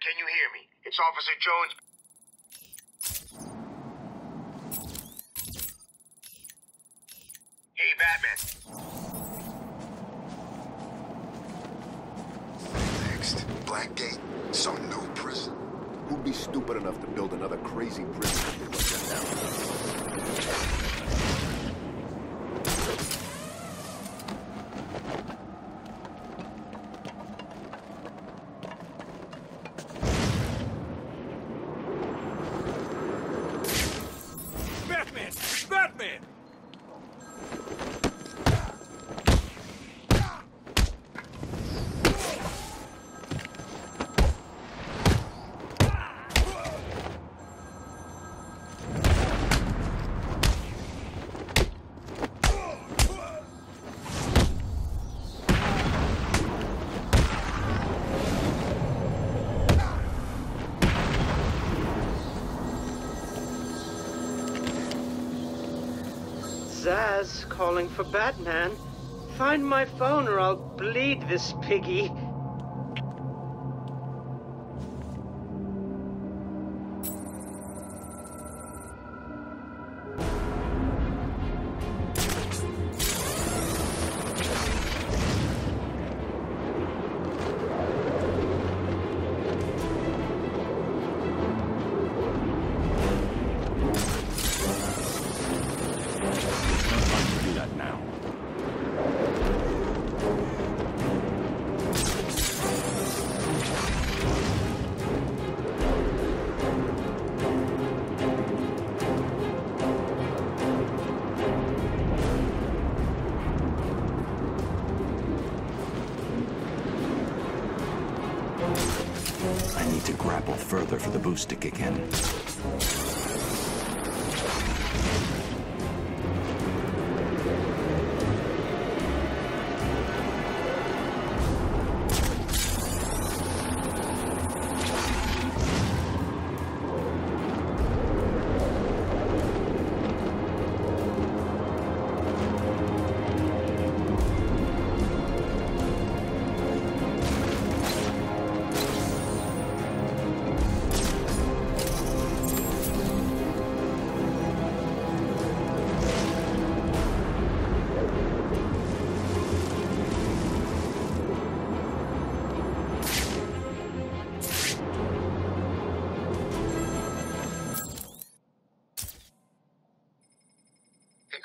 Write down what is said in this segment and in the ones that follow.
can you hear me? It's Officer Jones. Hey, Batman. Next, Blackgate, some new prison. Who'd be stupid enough to build another crazy prison if they let that down? Zsasz calling for Batman. Find my phone or I'll bleed this piggy.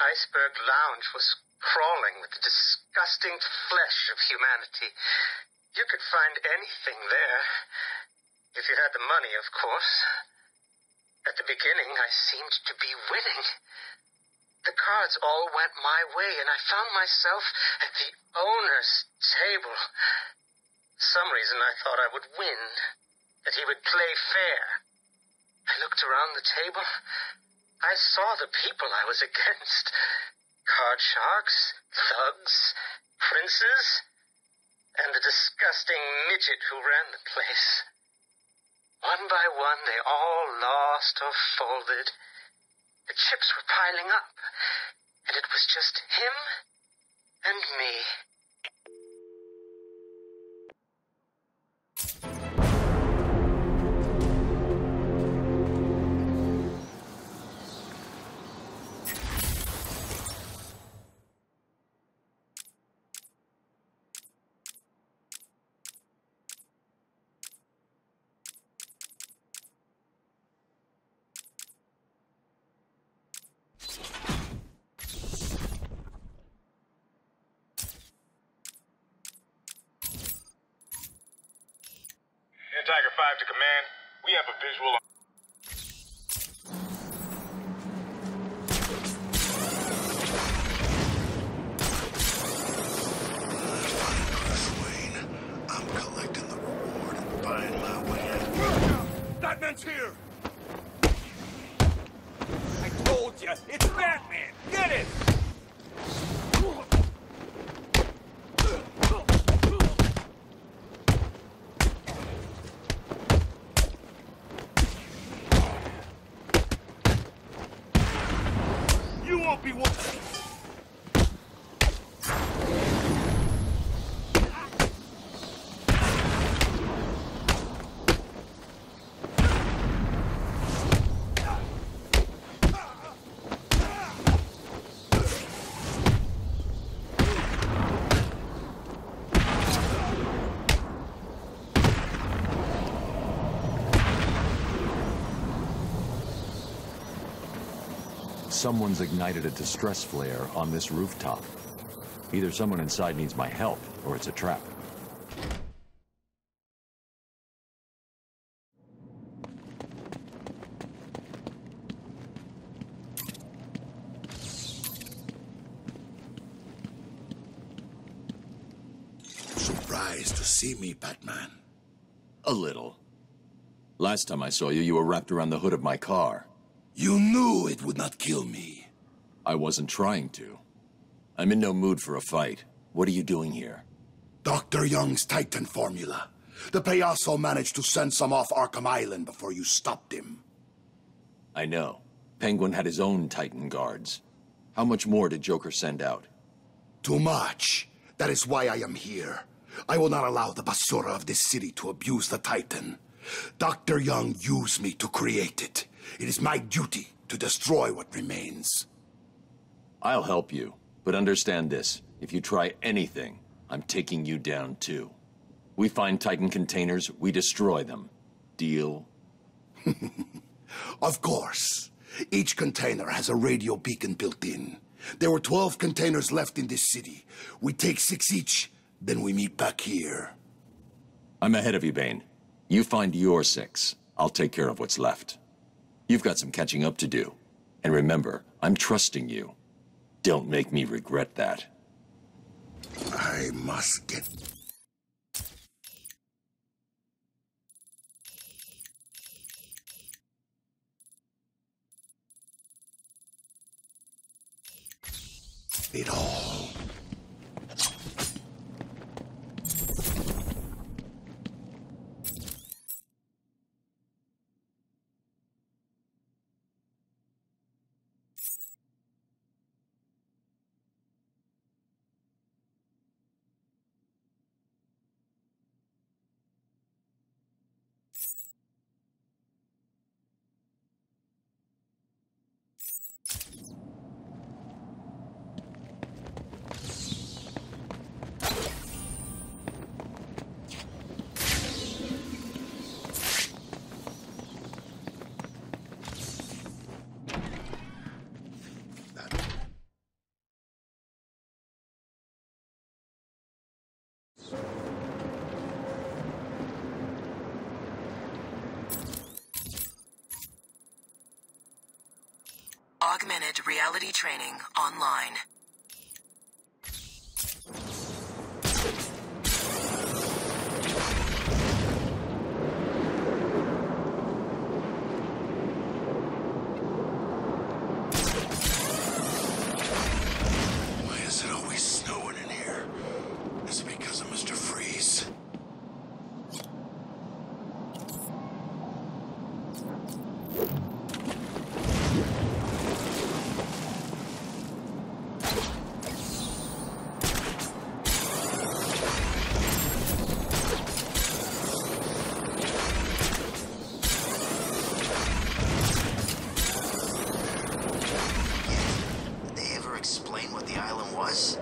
Iceberg lounge was crawling with the disgusting flesh of humanity. You could find anything there. If you had the money, of course. At the beginning, I seemed to be winning. The cards all went my way, and I found myself at the owner's table. Some reason I thought I would win, that he would play fair. I looked around the table. I saw the people I was against card sharks, thugs, princes, and the disgusting midget who ran the place. One by one, they all lost or folded. The chips were piling up, and it was just him and me. Tiger 5 to command. We have a visual on. Bruce Wayne, I'm collecting the reward and buying my way out. Batman's here! I told you, it's Batman! Get it! Someone's ignited a distress flare on this rooftop. Either someone inside needs my help, or it's a trap. Surprised to see me, Batman. A little. Last time I saw you, you were wrapped around the hood of my car. You knew it would not kill me. I wasn't trying to. I'm in no mood for a fight. What are you doing here? Dr. Young's Titan formula. The Payaso managed to send some off Arkham Island before you stopped him. I know. Penguin had his own Titan guards. How much more did Joker send out? Too much. That is why I am here. I will not allow the basura of this city to abuse the Titan. Dr. Young used me to create it. It is my duty to destroy what remains. I'll help you, but understand this. If you try anything, I'm taking you down too. We find Titan containers, we destroy them. Deal? Of course. Each container has a radio beacon built in. There were 12 containers left in this city. We take six each, then we meet back here. I'm ahead of you, Bane. You find your six. I'll take care of what's left. You've got some catching up to do. And remember, I'm trusting you. Don't make me regret that. I must get. It all. Reality training online. Why is it always snowing in here? Is it because of Mr. Freeze? Did they ever explain what the island was?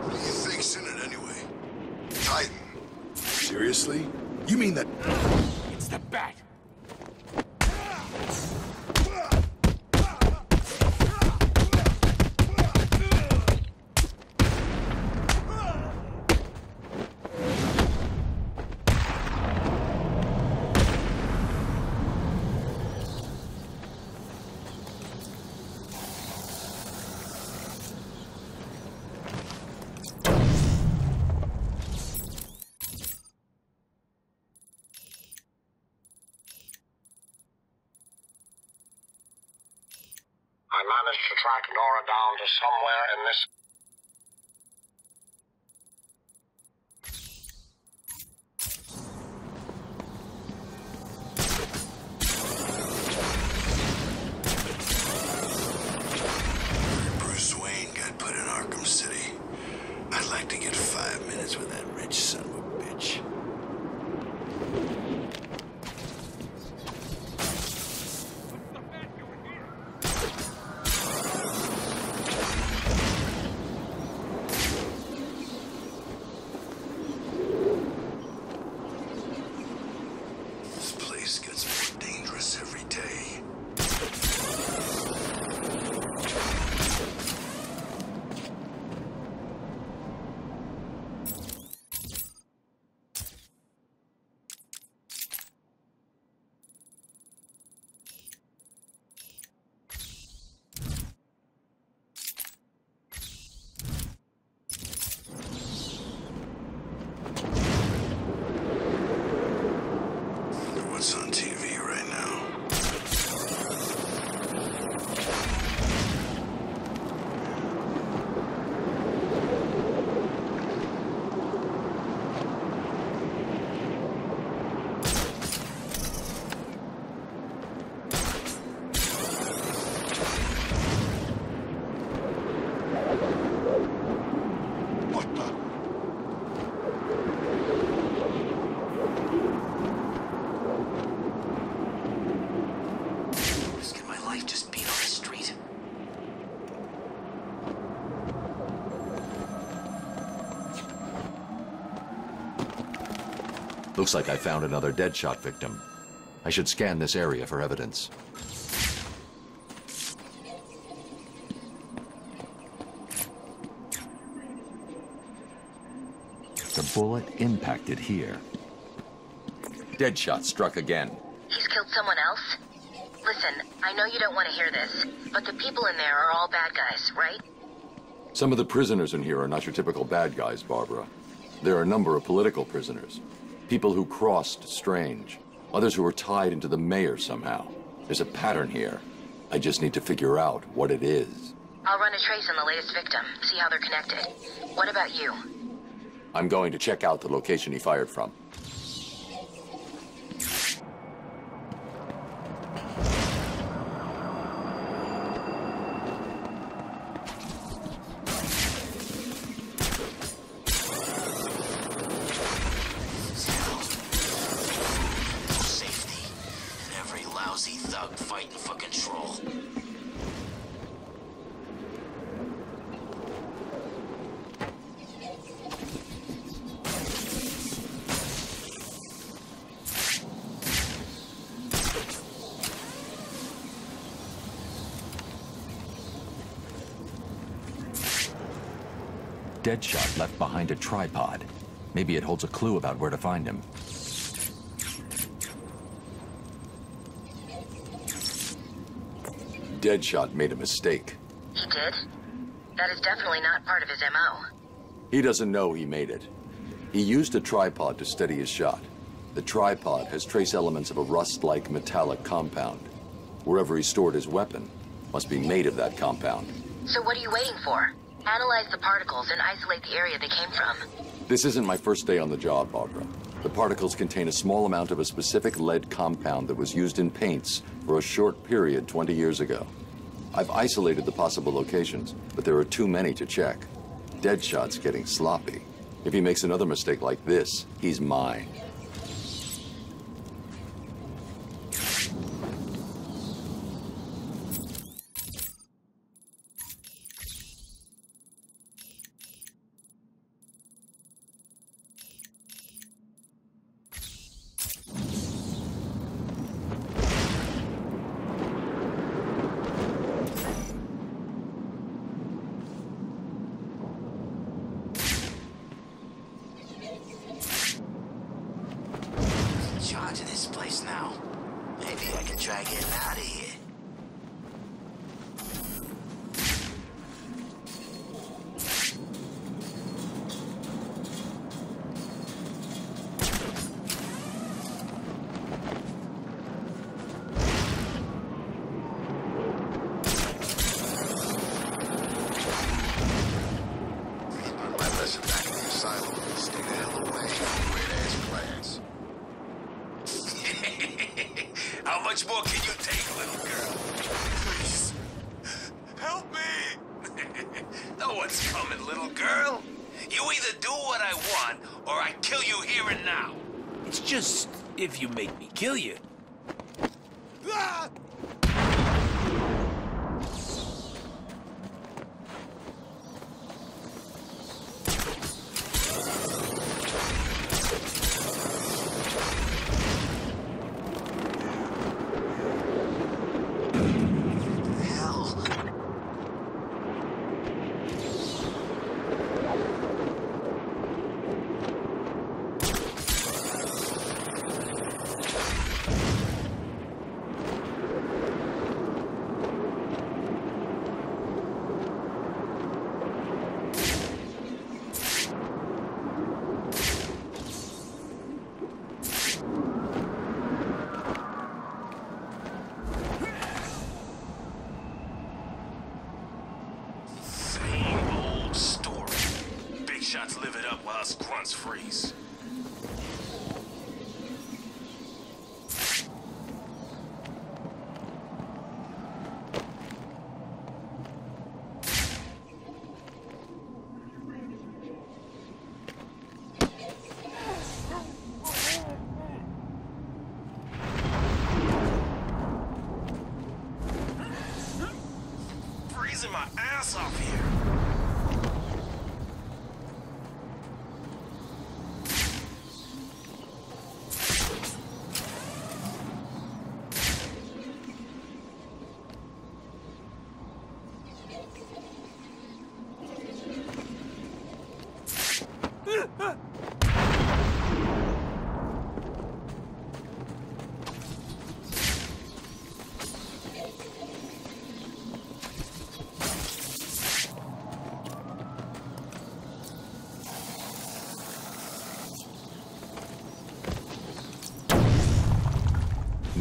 What do you think's in it anyway? Titan. Seriously? You mean that? It's the bat! I managed to track Nora down to somewhere in this. Bruce Wayne got put in Arkham City. I'd like to get five minutes with that rich son of a bitch. what's on TV right now. What the? Just get my life just beat on the street. Looks like I found another Deadshot victim. I should scan this area for evidence. The bullet impacted here. Deadshot struck again. He's killed someone else? Listen, I know you don't want to hear this, but the people in there are all bad guys, right? Some of the prisoners in here are not your typical bad guys, Barbara. There are a number of political prisoners. People who crossed Strange. Others who were tied into the mayor somehow. There's a pattern here. I just need to figure out what it is. I'll run a trace on the latest victim, see how they're connected. What about you? I'm going to check out the location he fired from. Tripod. Maybe it holds a clue about where to find him. Deadshot made a mistake. He did? That is definitely not part of his MO. He doesn't know he made it. He used a tripod to steady his shot. The tripod has trace elements of a rust-like metallic compound. Wherever he stored his weapon must be made of that compound. So what are you waiting for? Analyze the particles and isolate the area they came from. This isn't my first day on the job, Barbara. The particles contain a small amount of a specific lead compound that was used in paints for a short period 20 years ago. I've isolated the possible locations, but there are too many to check. Deadshot's getting sloppy. If he makes another mistake like this, he's mine. あっ!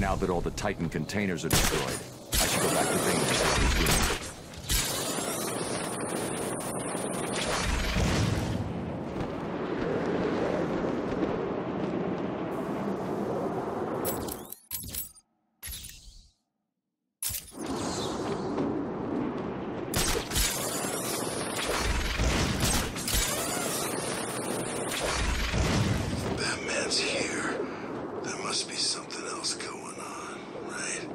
Now that all the Titan containers are destroyed, I should go back to Bane and see what he's doing. Batman's here. There must be something else going on, right?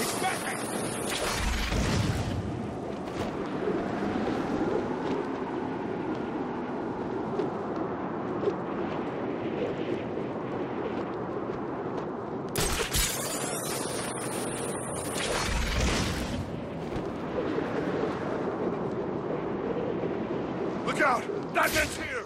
It's Batman! Look Batman's here!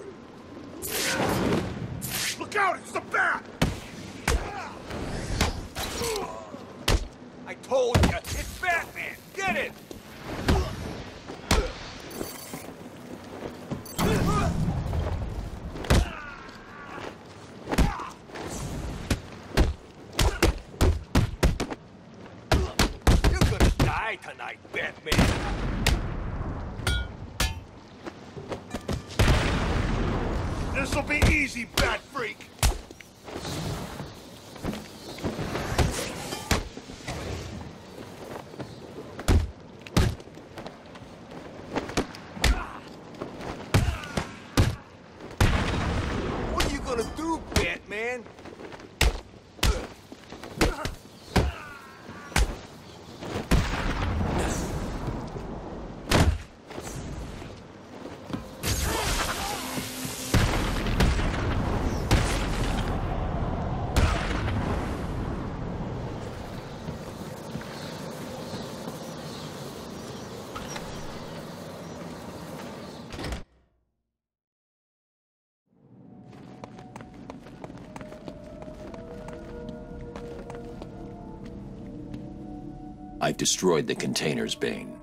I've destroyed the containers, Bane.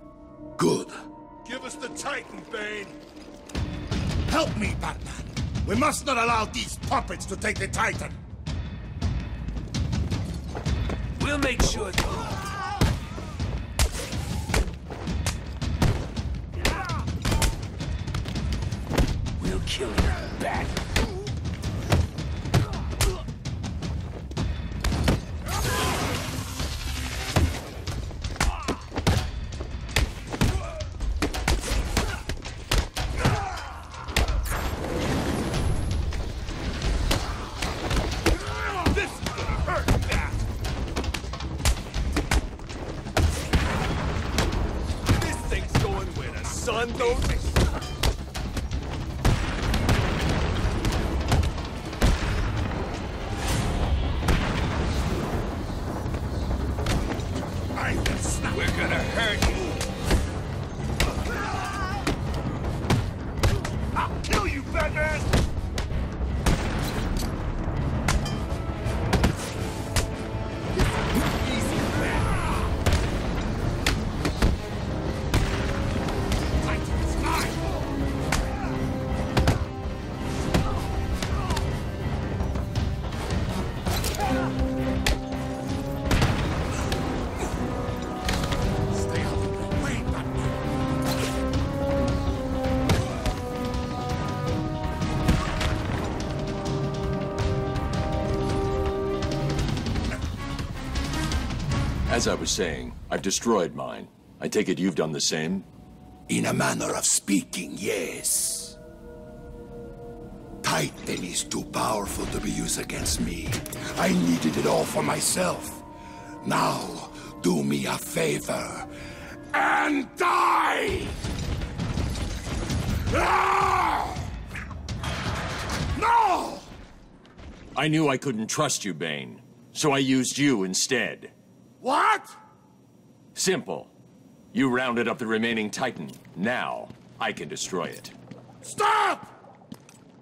Good. Give us the Titan, Bane! Help me, Batman! We must not allow these puppets to take the Titan! We'll make sure. We'll kill you, Bat. As I was saying, I've destroyed mine. I take it you've done the same? In a manner of speaking, yes. Titan is too powerful to be used against me. I needed it all for myself. Now, do me a favor and die! Ah! No! I knew I couldn't trust you, Bane. so I used you instead. What? Simple. You rounded up the remaining Titan. Now, I can destroy it. Stop!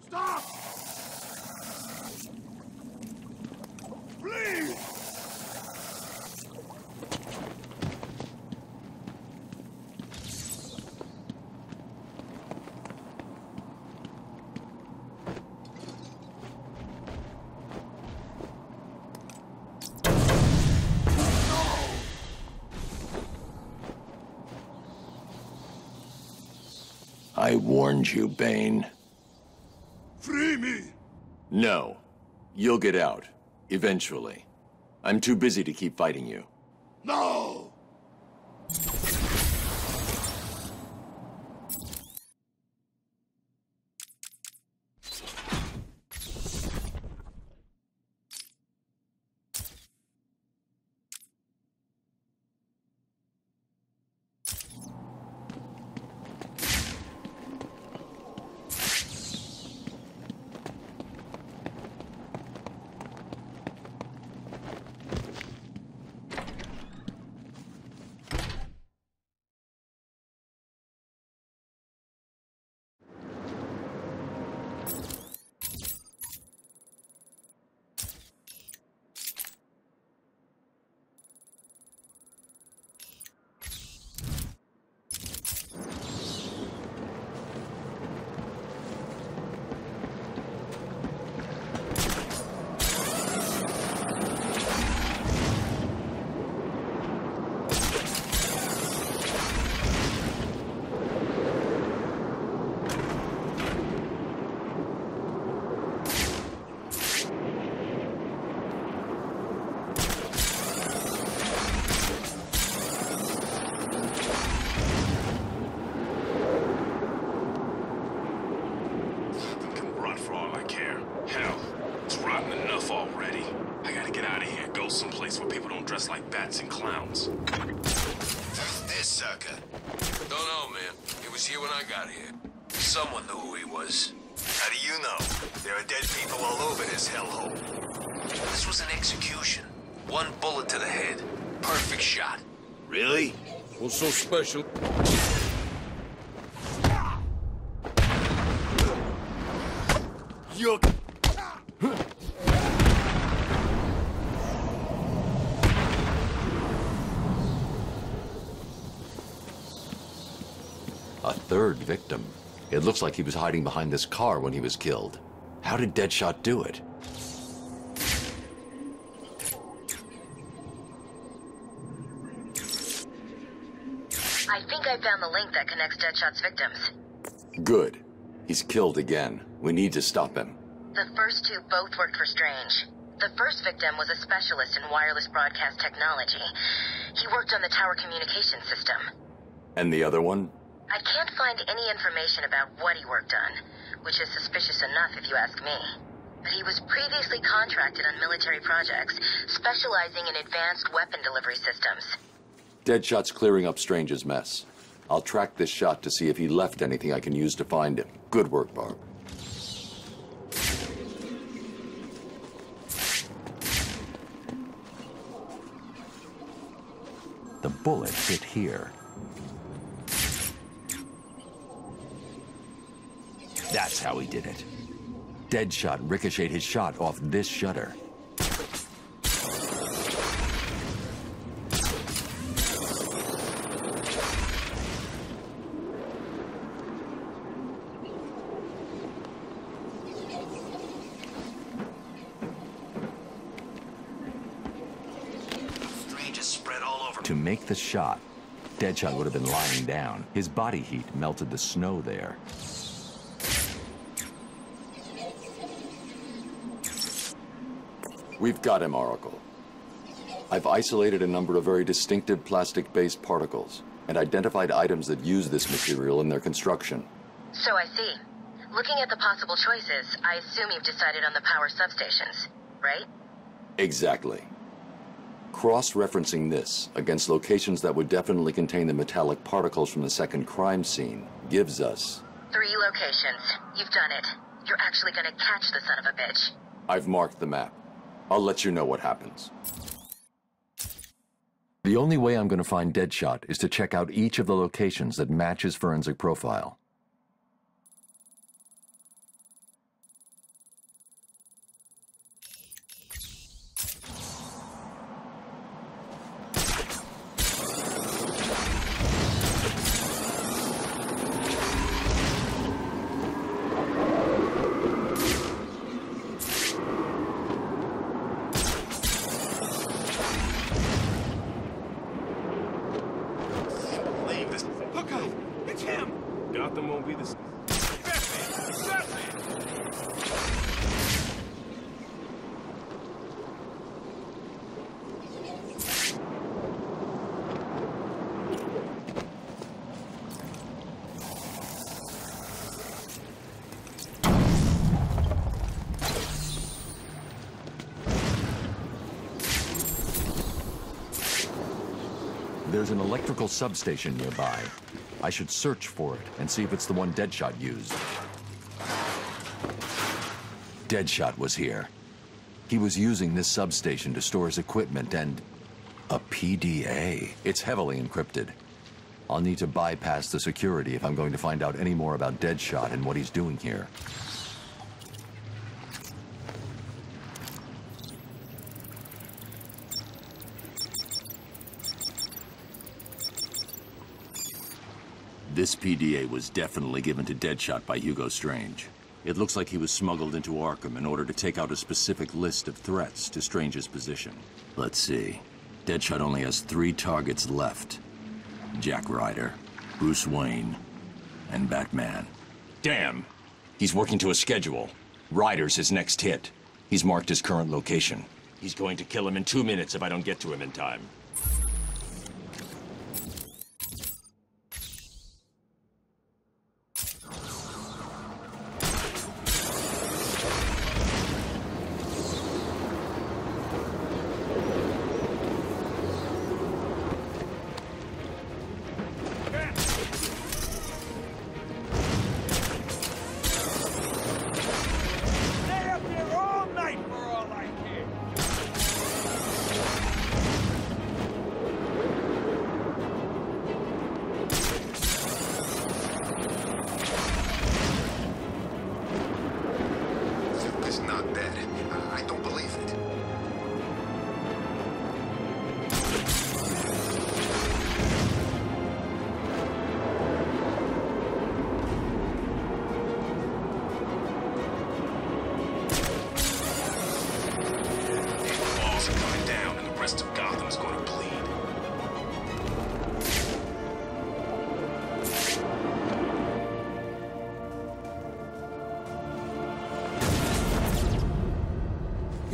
Stop! Please! I warned you, Bane. Free me! No. You'll get out. Eventually. I'm too busy to keep fighting you. No! can run for all I care. Hell, it's rotten enough already. I gotta get out of here, go someplace where people don't dress like bats and clowns. This sucker. Don't know, man. He was here when I got here. Someone knew who he was. How do you know? There are dead people all over this hellhole. This was an execution. One bullet to the head. Perfect shot. Really? What's so special? You... A third victim. It looks like he was hiding behind this car when he was killed. How did Deadshot do it? I think I found the link that connects Deadshot's victims. Good. He's killed again. We need to stop him. The first two both worked for Strange. The first victim was a specialist in wireless broadcast technology. He worked on the tower communication system. And the other one? I can't find any information about what he worked on, which is suspicious enough if you ask me. But he was previously contracted on military projects, specializing in advanced weapon delivery systems. Deadshot's clearing up Strange's mess. I'll track this shot to see if he left anything I can use to find him. Good work, Barb. The bullet hit here. That's how he did it. Deadshot ricocheted his shot off this shutter. Strange is spread all over. To make the shot, Deadshot would have been lying down. His body heat melted the snow there. We've got him, Oracle. I've isolated a number of very distinctive plastic-based particles and identified items that use this material in their construction. So I see. Looking at the possible choices, I assume you've decided on the power substations, right? Exactly. Cross-referencing this against locations that would definitely contain the metallic particles from the second crime scene gives us... Three locations. You've done it. You're actually gonna catch the son of a bitch. I've marked the map. I'll let you know what happens. The only way I'm going to find Deadshot is to check out each of the locations that match his forensic profile. Leave this. Look out! It's him! Gotham won't be the s- Batman! Batman! There's an electrical substation nearby. I should search for it and see if it's the one Deadshot used. Deadshot was here. He was using this substation to store his equipment and... a PDA. It's heavily encrypted. I'll need to bypass the security if I'm going to find out any more about Deadshot and what he's doing here. This PDA was definitely given to Deadshot by Hugo Strange. It looks like he was smuggled into Arkham in order to take out a specific list of threats to Strange's position. Let's see. Deadshot only has three targets left. Jack Ryder, Bruce Wayne, and Batman. Damn! He's working to a schedule. Ryder's his next hit. He's marked his current location. He's going to kill him in two minutes if I don't get to him in time.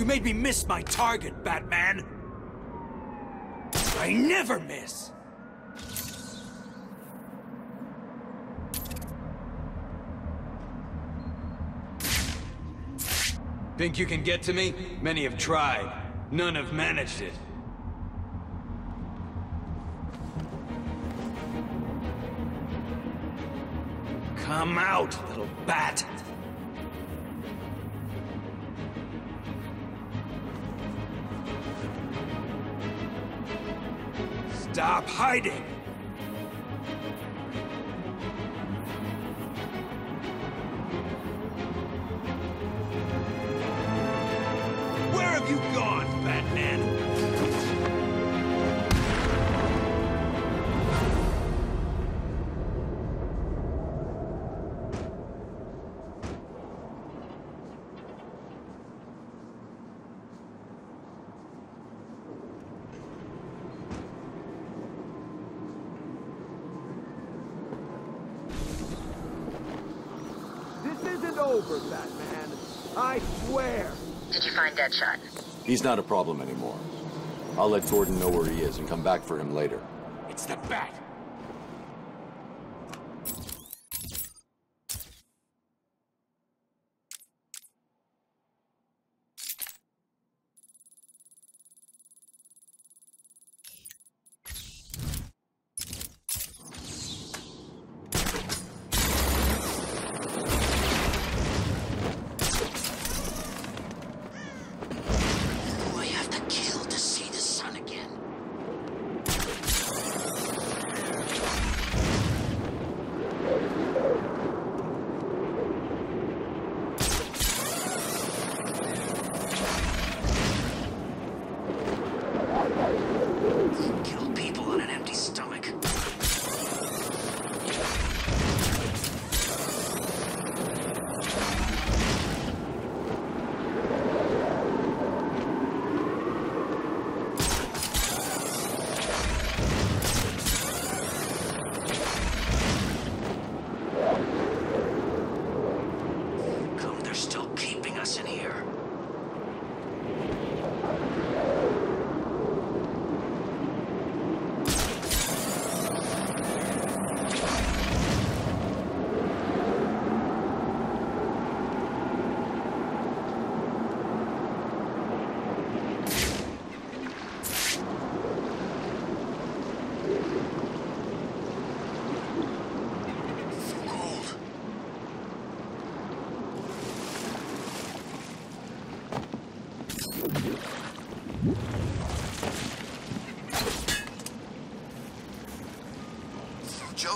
Made me miss my target, Batman! I never miss! Think you can get to me? Many have tried. None have managed it. Come out, little bat! Hiding! Where have you gone, Batman? Over, Batman. I swear. Did you find Deadshot? He's not a problem anymore. I'll let Gordon know where he is and come back for him later. It's the bat!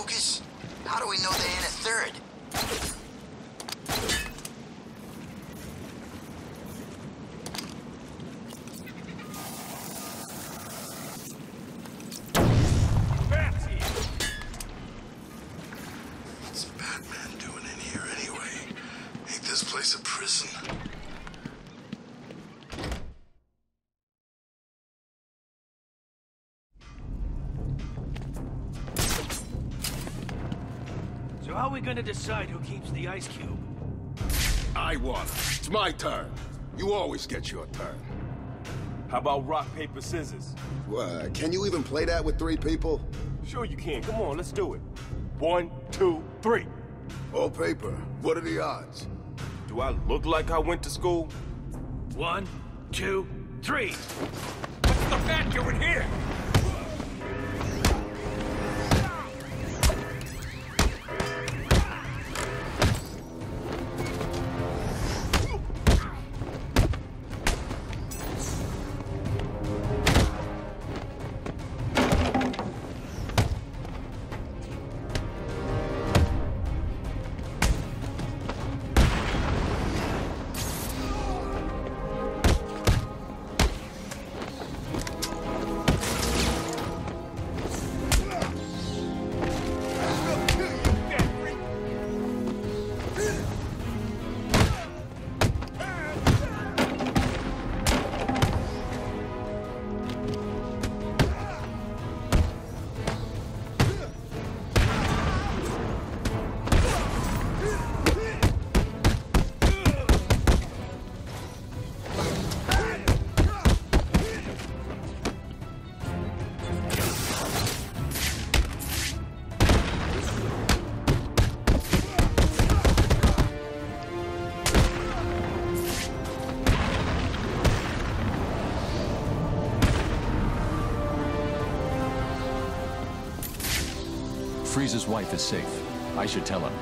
Lucas. So how are we gonna decide who keeps the ice cube? I won. It's my turn. You always get your turn. How about rock, paper, scissors? What, can you even play that with three people? Sure you can. Come on, let's do it. One, two, three. All paper. What are the odds? Do I look like I went to school? One, two, three. What's the bat doing here? Freeze's wife is safe. I should tell him.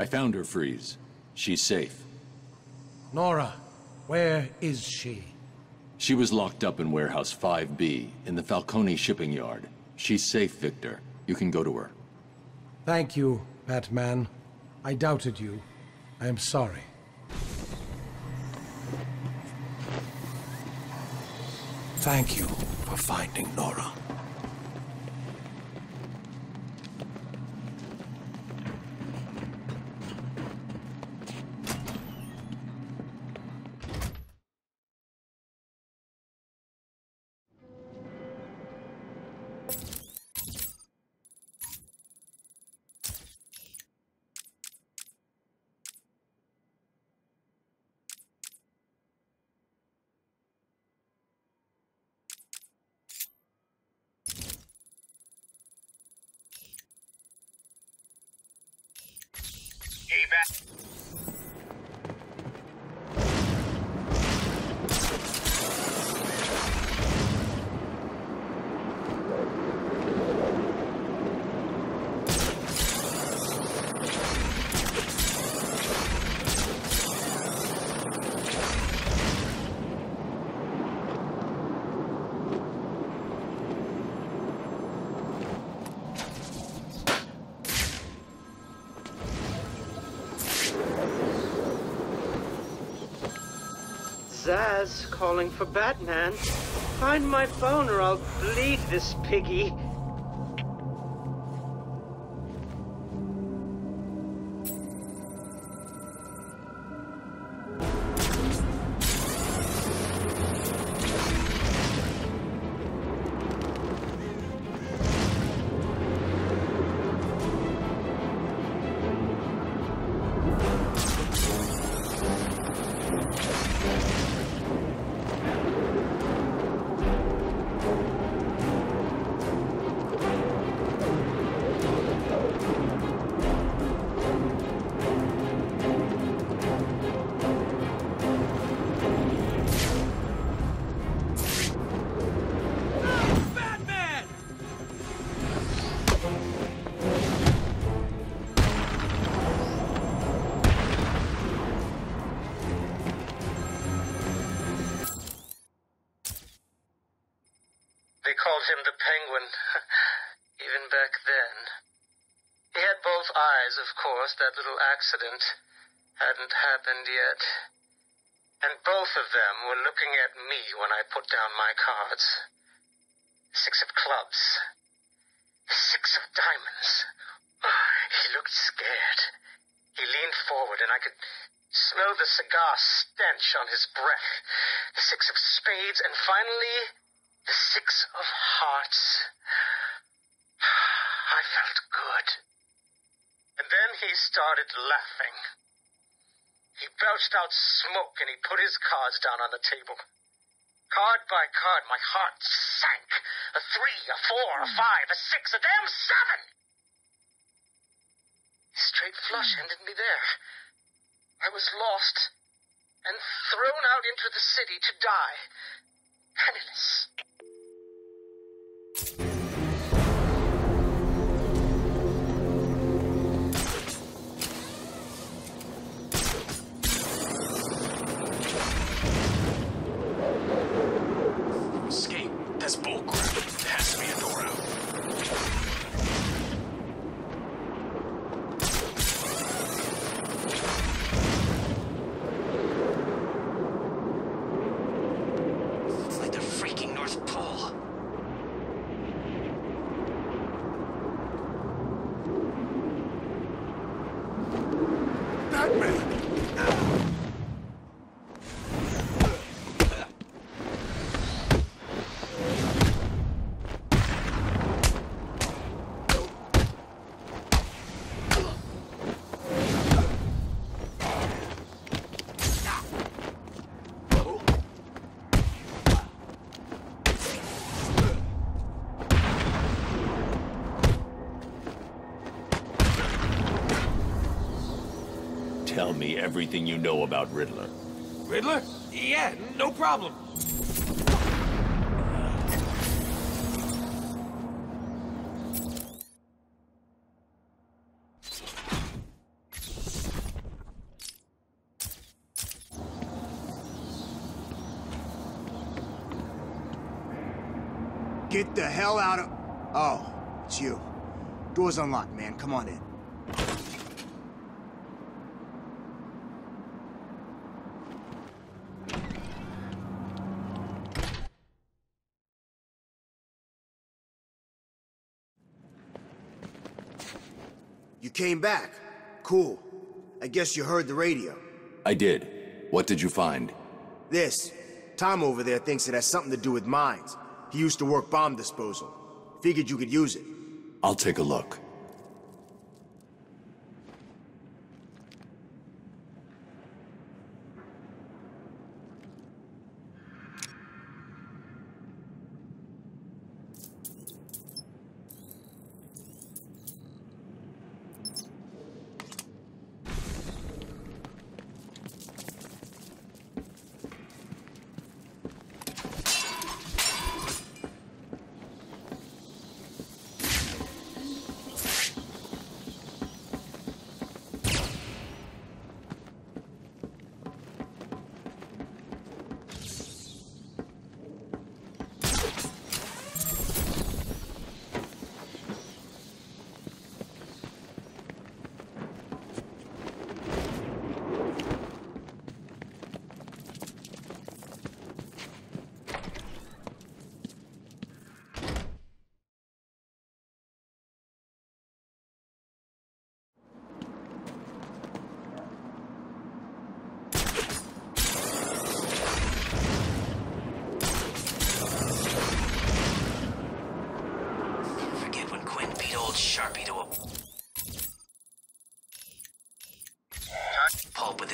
I found her, Freeze. She's safe. Nora, where is she? She was locked up in Warehouse 5B in the Falcone shipping yard. She's safe, Victor. You can go to her. Thank you, Batman. I doubted you. I am sorry. Thank you for finding Nora. Zsasz calling for Batman. Find my phone or I'll bleed this piggy. Eyes, of course. That little accident hadn't happened yet. And both of them were looking at me when I put down my cards. Six of clubs. Six of diamonds. He looked scared. He leaned forward, and I could smell the cigar stench on his breath. The six of spades, and finally, the six of hearts. I felt good. And then he started laughing. He belched out smoke and he put his cards down on the table. Card by card, my heart sank. A three, a four, a five, a six, a damn seven! Straight flush ended me there. I was lost and thrown out into the city to die. Penniless. Me everything you know about Riddler. Riddler? Yeah, no problem. Get the hell out of... Oh, it's you. Door's unlocked, man. Come on in. Came back. Cool. I guess you heard the radio. I did. What did you find? This. Tom over there thinks it has something to do with mines. He used to work bomb disposal. Figured you could use it. I'll take a look.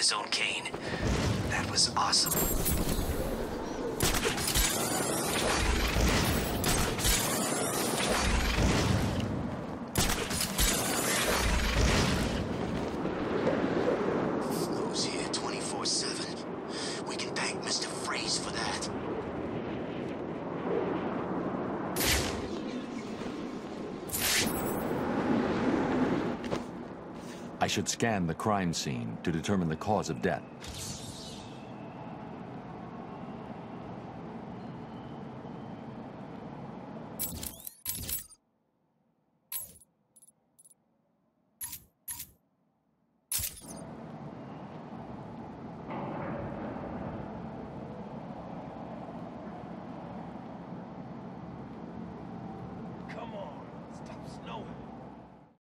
His own cane. That was awesome. Goes here 24-7. We can thank Mr. Freeze for that. I should scan the crime scene to determine the cause of death.